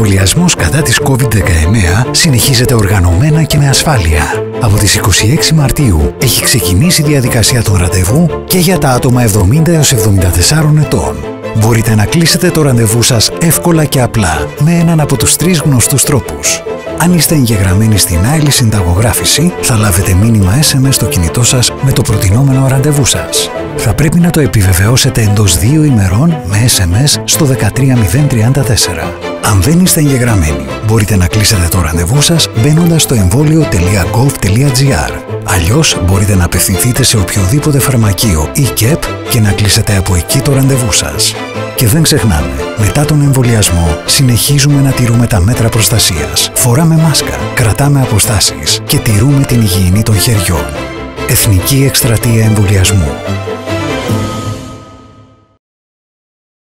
εμβολιασμός κατά της COVID-19 συνεχίζεται οργανωμένα και με ασφάλεια. Από τις 26 Μαρτίου έχει ξεκινήσει η διαδικασία των ραντεβού και για τα άτομα 70 έως 74 ετών. Μπορείτε να κλείσετε το ραντεβού σας εύκολα και απλά με έναν από τους τρεις γνωστούς τρόπους. Αν είστε εγγεγραμμένοι στην άλλη συνταγογράφηση, θα λάβετε μήνυμα SMS στο κινητό σας με το προτινόμενο ραντεβού σας. Θα πρέπει να το επιβεβαιώσετε εντός δύο ημερών με SMS στο 13034. Αν δεν είστε εγγεγραμμένοι, μπορείτε να κλείσετε το ραντεβού σας μπαίνοντας στο εμβόλιο.gov.gr. Αλλιώς μπορείτε να απευθυνθείτε σε οποιοδήποτε φαρμακείο ή ΚΕΠ και να κλείσετε από εκεί το ραντεβού σας. Και δεν ξεχνάμε, μετά τον εμβολιασμό συνεχίζουμε να τηρούμε τα μέτρα προστασίας. Φοράμε μάσκα, κρατάμε αποστάσεις και τηρούμε την υγιεινή των χεριών. Εθνική Εκστρατεία Εμβολιασμού.